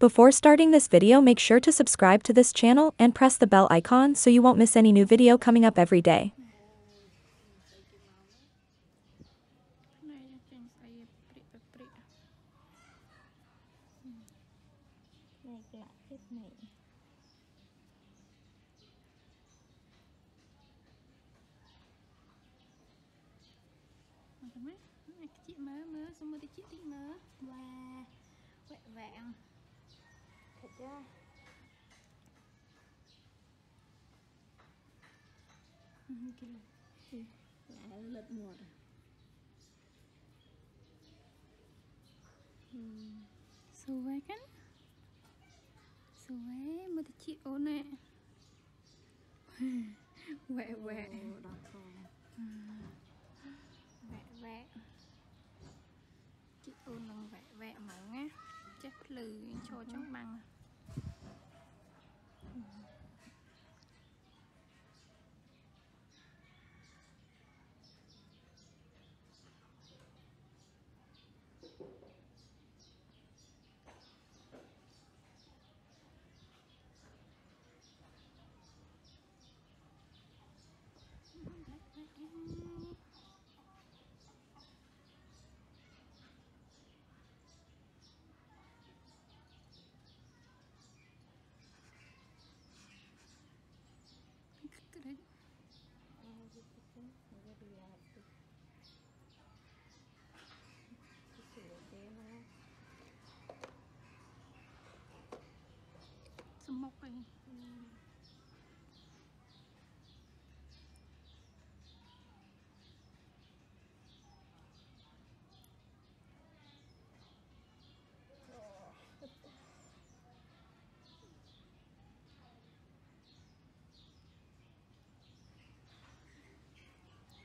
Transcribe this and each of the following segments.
Before starting this video make sure to subscribe to this channel and press the bell icon so you won't miss any new video coming up every day. ណែ chứ ừ. lại lật một à? Suwe kan suwe mà thì chị ôn nè quẹ quẹ. Ừ. Vẹ vẹ. Chị ôn vẹ vẹ mỏng á. Chắc lừ cho trong bằng Uhum. Hi.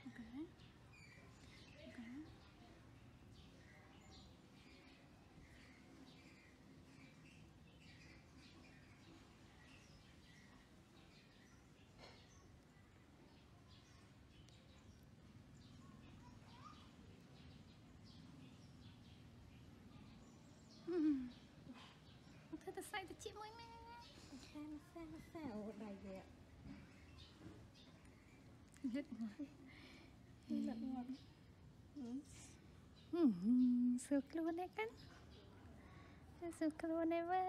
okay. សៃតិចមួយមែនខានសាសាអូដៃយកយឹកមកយឹកមកសួរខ្លួនឯងកាន់សួរខ្លួនឯងវ៉ៃ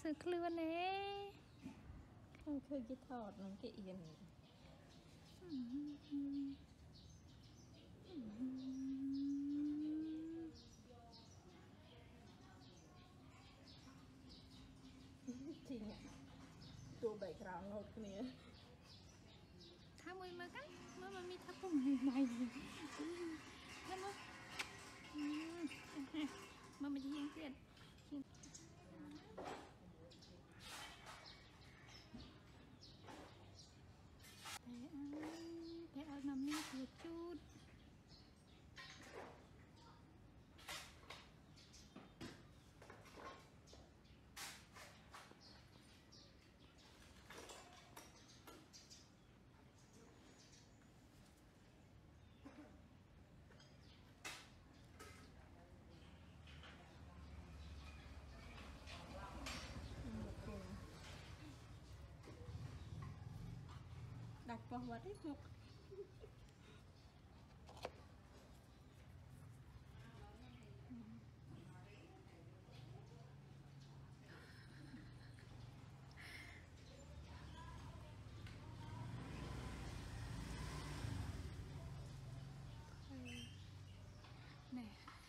សួរខ្លួនឯងខ្ញុំឃើញគេថតនឹងគេអៀន Mm-hmm. Mm-hmm. ជីនេះតួ background នោះគ្នាថាមួយមើលកាមើលមកមីថាពុំហើយណៃហ្នឹងមកមកមកជាងទៀត bahwa ribut nè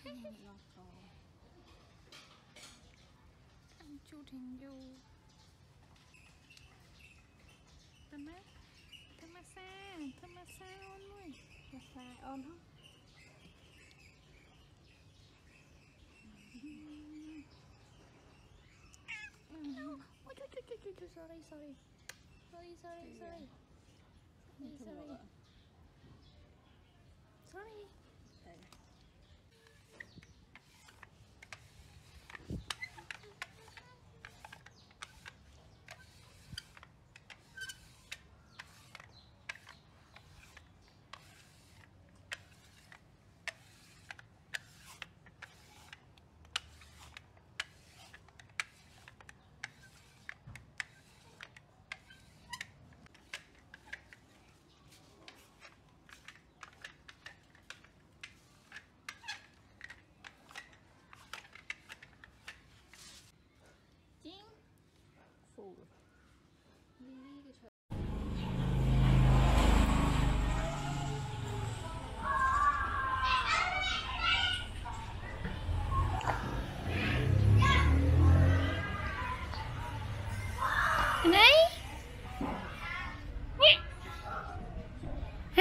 nhìn lọt rồi anh chu thành du. Tâm mát massage, thơm massage on ơi on không? No, oh, sorry, sorry Sorry, sorry, sorry Sorry, sorry. Sorry.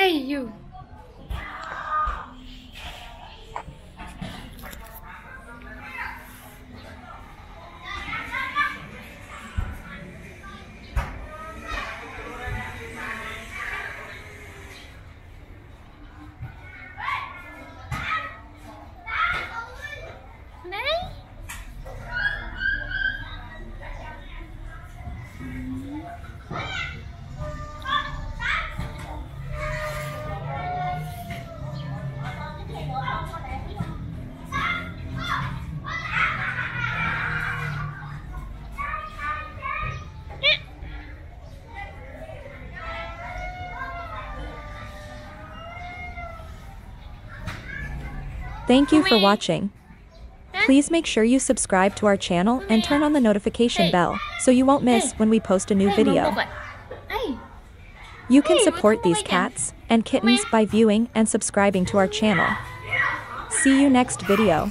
Hey, you! Thank you for watching. Please make sure you subscribe to our channel and turn on the notification bell so you won't miss when we post a new video. một vậy. Ê, You can support these cats and kittens by viewing and subscribing to our channel. See you next video.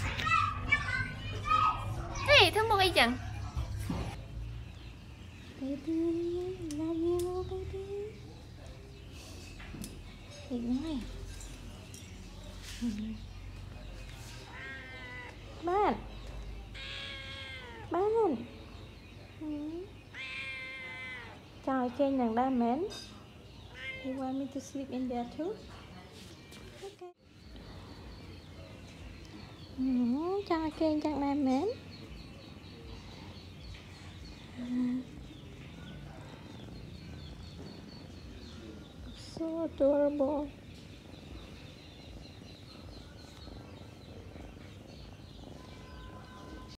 hey, thương một ai baby love you baby Thiệt ngay okay, chàng nam mến. You want me to sleep in there too? Okay. Ừ, ចង់ឲ្យគេយ៉ាងដែរមែន ừ. So adorable.